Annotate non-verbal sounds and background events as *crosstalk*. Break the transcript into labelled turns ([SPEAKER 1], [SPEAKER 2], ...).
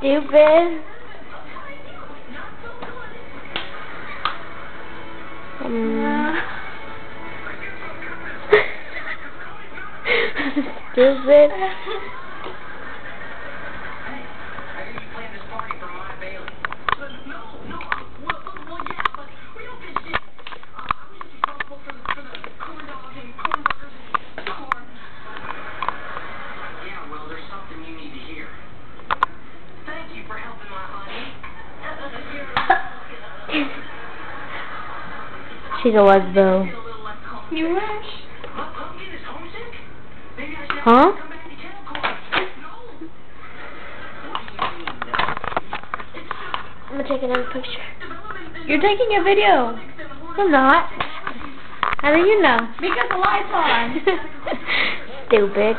[SPEAKER 1] Stupid. Um, stupid.
[SPEAKER 2] Do you mean, no? It's just
[SPEAKER 1] I'm gonna take another picture.
[SPEAKER 2] development.
[SPEAKER 3] You're taking a video.
[SPEAKER 1] I'm not. How do you know?
[SPEAKER 3] Because the light's on. *laughs*
[SPEAKER 1] Stupid.